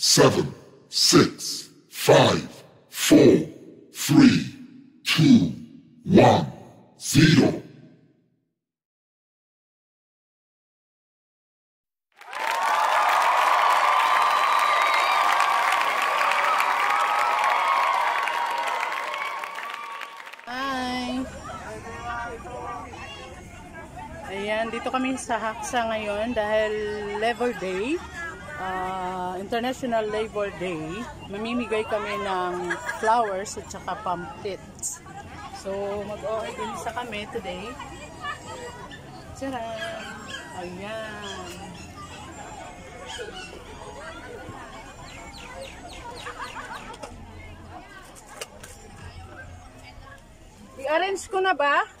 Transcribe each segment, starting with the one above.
seven, six, five, four, three, two, one, zero. Hi! Ayan, dito kami sa Haksa ngayon dahil Labor Day, ah, International Labor Day. Mamimigay kami ng flowers at saka pamphlets. So, mag-o-organisa kami today. Tcharam! Ayan! I-arrange ko na ba?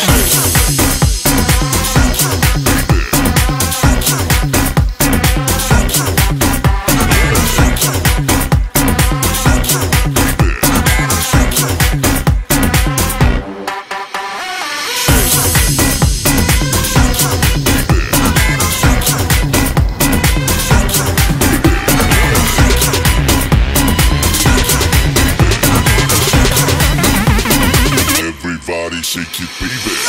Everybody shake it, baby.